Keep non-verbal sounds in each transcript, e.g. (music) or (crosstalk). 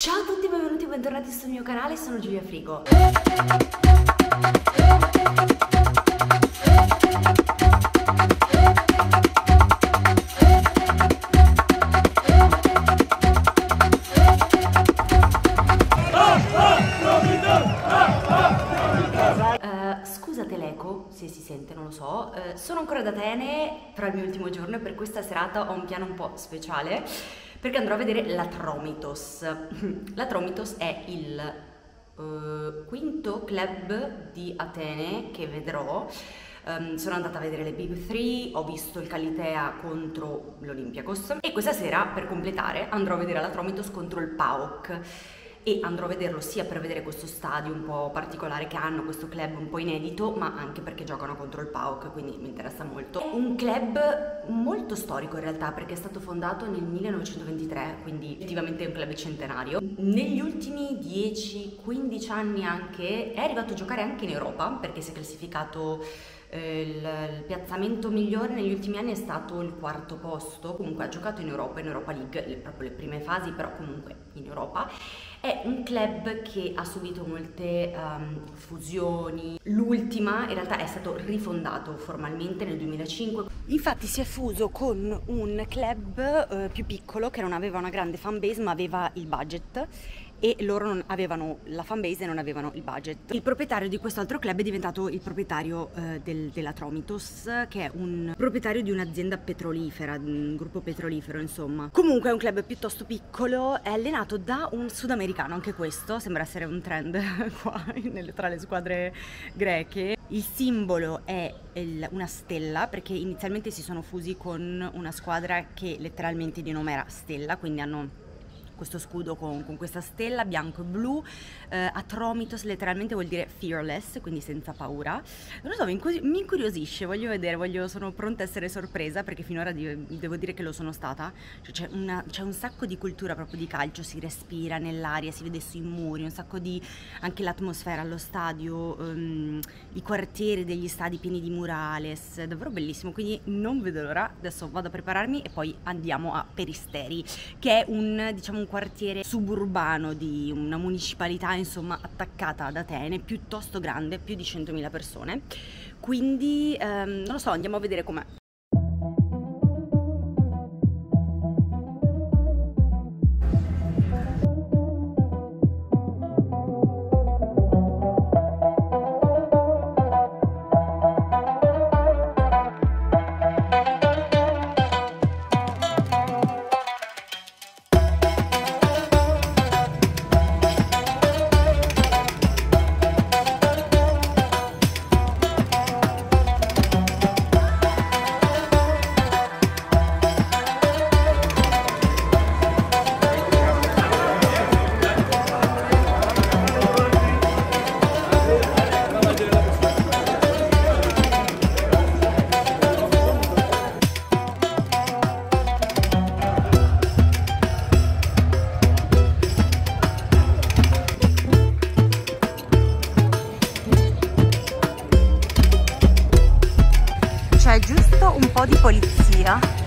Ciao a tutti, benvenuti e bentornati sul mio canale, sono Giulia Frigo. L'eco, se si sente, non lo so. Uh, sono ancora ad Atene, però è il mio ultimo giorno e per questa serata ho un piano un po' speciale perché andrò a vedere l'Atromitos. L'Atromitos è il uh, quinto club di Atene che vedrò. Um, sono andata a vedere le Big 3, ho visto il Calitea contro l'Olympiakos e questa sera per completare andrò a vedere l'Atromitos contro il PAOK e andrò a vederlo sia per vedere questo stadio un po' particolare che hanno, questo club un po' inedito, ma anche perché giocano contro il PAOK, quindi mi interessa molto. È un club molto storico in realtà, perché è stato fondato nel 1923, quindi effettivamente è un club centenario. Negli ultimi 10-15 anni anche è arrivato a giocare anche in Europa, perché si è classificato eh, il, il, piazzamento migliore negli ultimi anni è stato il quarto posto, comunque ha giocato in Europa, in Europa League, le, proprio le prime fasi, però comunque in Europa. È un club che ha subito molte um, fusioni, l'ultima in realtà è stato rifondato formalmente nel 2005. Infatti si è fuso con un club eh, più piccolo che non aveva una grande fanbase ma aveva il budget e loro non avevano la fanbase e non avevano il budget. Il proprietario di questo altro club è diventato il proprietario eh, del, della Tromitos, che è un proprietario di un'azienda petrolifera, un gruppo petrolifero insomma. Comunque è un club piuttosto piccolo, è allenato da un sudamericano, anche questo sembra essere un trend (laughs) qua nelle, tra le squadre greche. Il simbolo è il, una stella perché inizialmente si sono fusi con una squadra che letteralmente di nome era Stella, quindi hanno questo scudo con, con questa stella bianco e blu. Eh, Atromitos letteralmente vuol dire fearless, quindi senza paura. Non lo so, mi, mi incuriosisce, voglio vedere, voglio, sono pronta a essere sorpresa perché finora devo dire che lo sono stata. Cioè, c'è, una, c'è, un sacco di cultura proprio di calcio, si respira nell'aria, si vede sui muri, un sacco di anche l'atmosfera allo stadio, um, i quartieri degli stadi pieni di murales, davvero bellissimo. Quindi non vedo l'ora, adesso vado a prepararmi e poi andiamo a Peristeri, che è un diciamo un quartiere suburbano di una municipalità insomma attaccata ad Atene, piuttosto grande, più di 100.000 persone. Quindi ehm, non lo so, andiamo a vedere com'è. Polizia al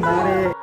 Mare.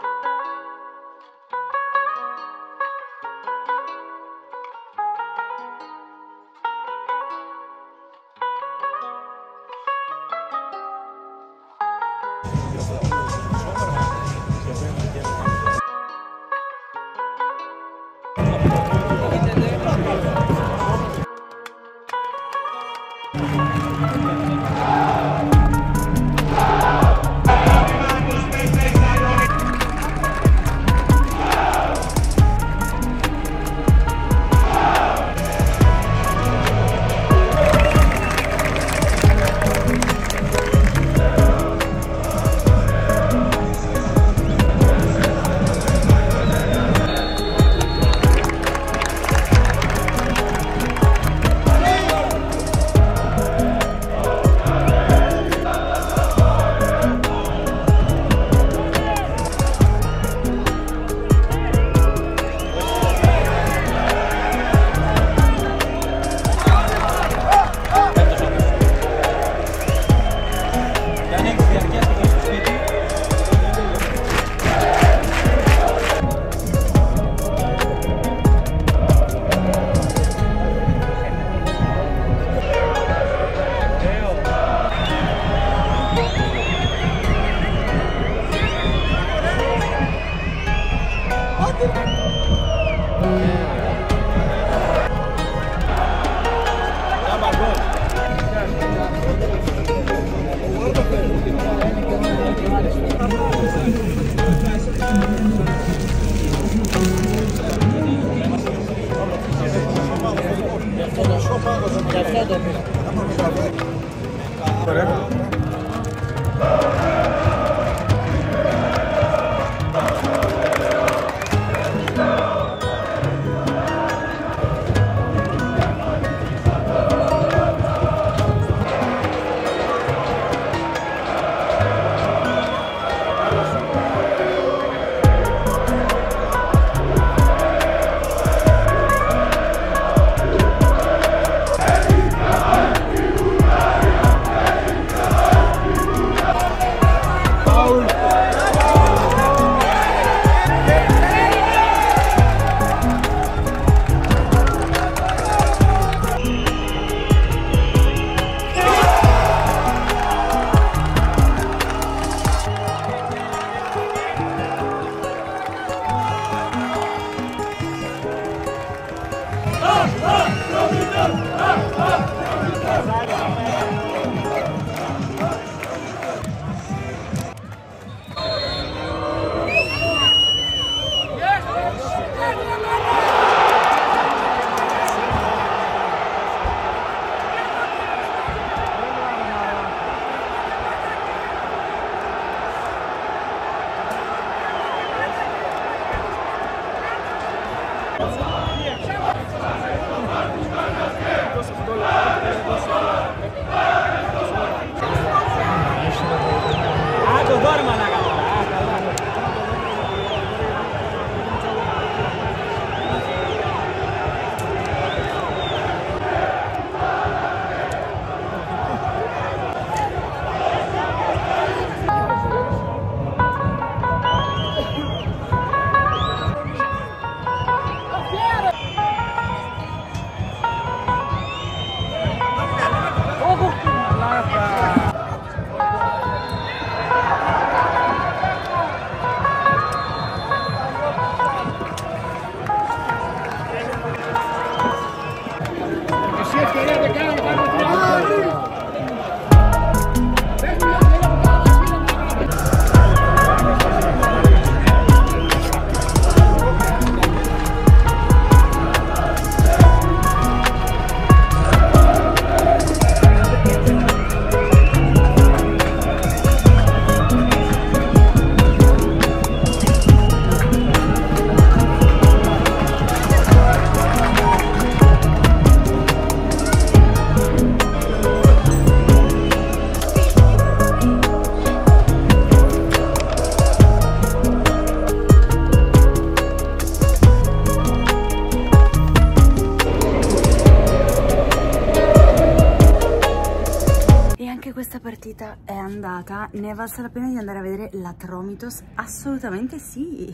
Possiamo andare... serata ne è valsa la pena di andare a vedere la Tromitos? Assolutamente sì,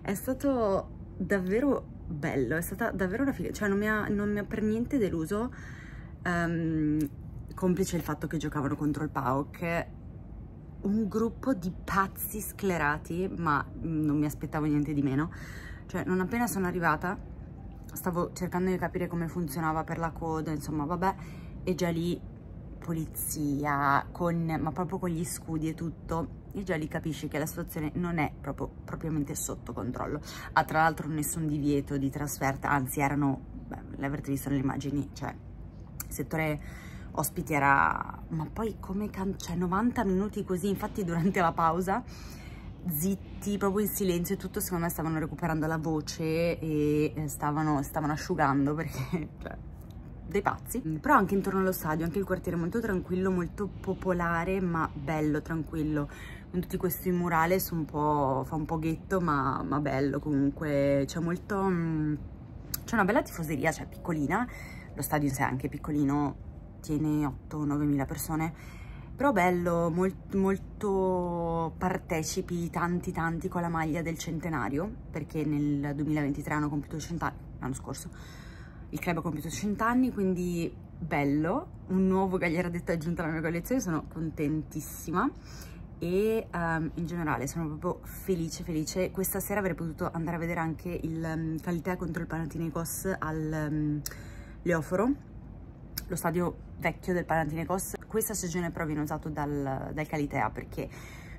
è stato davvero bello, è stata davvero una figa, cioè non mi ha, non mi ha per niente deluso, um, complice il fatto che giocavano contro il PAOK, un gruppo di pazzi sclerati, ma non mi aspettavo niente di meno, cioè non appena sono arrivata stavo cercando di capire come funzionava per la coda, insomma vabbè, e già lì polizia, con, ma proprio con gli scudi e tutto, e già lì capisci che la situazione non è proprio propriamente sotto controllo. Ha tra l'altro nessun divieto di trasferta, anzi erano, l'avrete visto nelle immagini, cioè il settore ospiti era, ma poi come, cioè 90 minuti così, infatti durante la pausa zitti, proprio in silenzio e tutto, secondo me stavano recuperando la voce e eh, stavano, stavano asciugando perché, (laughs) cioè, dei pazzi. Però anche intorno allo stadio, anche il quartiere molto tranquillo, molto popolare, ma bello, tranquillo. Con tutti questi murales un po', fa un po' ghetto, ma, ma bello comunque. C'è molto... Mm, c'è una bella tifoseria, cioè piccolina. Lo stadio in sé è anche piccolino, tiene 8-9 mila persone però bello, molto, molto partecipi, tanti tanti con la maglia del centenario, perché nel 2023 hanno compiuto 100 anni, l'anno scorso, il club ha compiuto 100 anni, quindi bello, un nuovo Gagliera detto aggiunto alla mia collezione, sono contentissima. E um, in generale sono proprio felice felice. Questa sera avrei potuto andare a vedere anche il um, Calitea contro il Panathinaikos al um, Leoforo lo stadio vecchio del Panathinaikos. Questa stagione però viene usato dal, dal Calitea perché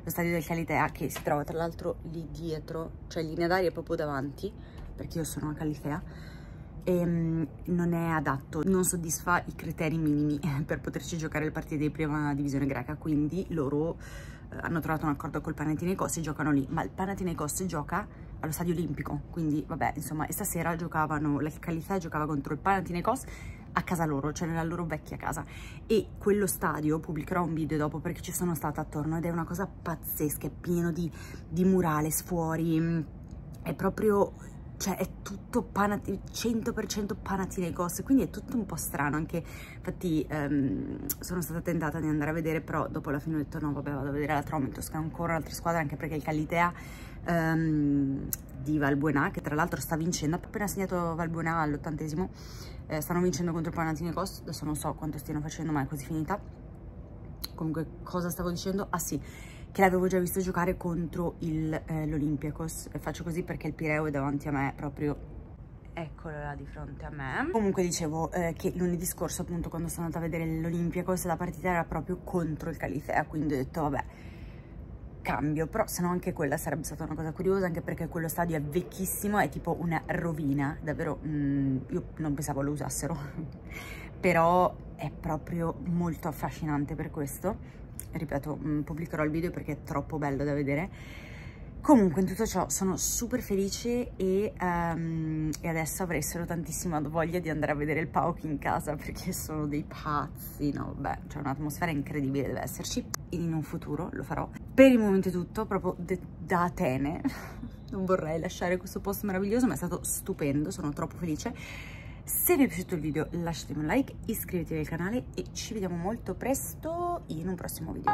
lo stadio del Calitea che si trova tra l'altro lì dietro cioè linea d'aria proprio davanti perché io sono a Calitea e um, non è adatto, non soddisfa i criteri minimi per poterci giocare le partite di prima divisione greca, quindi loro uh, hanno trovato un accordo col Panathinaikos e giocano lì, ma il Panathinaikos gioca allo stadio olimpico, quindi vabbè, insomma, e stasera giocavano, la Califea giocava contro il Panathinaikos a casa loro, cioè nella loro vecchia casa. E quello stadio, pubblicherò un video dopo perché ci sono stata attorno ed è una cosa pazzesca, è pieno di, di murales fuori, è proprio cioè è tutto panati 100% Panathinaikos, quindi è tutto un po' strano, anche infatti um, sono stata tentata di andare a vedere, però dopo alla fine ho detto no vabbè vado a vedere la Tromitos, che è ancora un'altra squadra, anche perché il Calitea um, di Valbuena, che tra l'altro sta vincendo, ha appena segnato Valbuena all'ottantesimo, eh, stanno vincendo contro il Panathinaikos, adesso non so quanto stiano facendo ma è quasi finita, comunque cosa stavo dicendo? Ah sì, che l'avevo già visto giocare contro eh, l'Olympiakos. E faccio così perché il Pireo è davanti a me proprio eccolo là di fronte a me. Comunque dicevo eh, che lunedì scorso appunto quando sono andata a vedere l'Olympiakos la partita era proprio contro il Califea quindi ho detto vabbè cambio. Però se no anche quella sarebbe stata una cosa curiosa anche perché quello stadio è vecchissimo è tipo una rovina davvero mm, io non pensavo lo usassero. (laughs) Però è proprio molto affascinante per questo ripeto, mm, pubblicherò il video perché è troppo bello da vedere. Comunque in tutto ciò sono super felice e, um, e adesso avrei solo tantissima voglia di andare a vedere il PAOK in casa perché sono dei pazzi, no? Beh, c'è un'atmosfera incredibile, deve esserci. In un futuro lo farò. Per il momento è tutto, proprio da Atene. (laughs) non vorrei lasciare questo posto meraviglioso, ma è stato stupendo, sono troppo felice. Se vi è piaciuto il video lasciatemi un like, iscrivetevi al canale e ci vediamo molto presto in un prossimo video.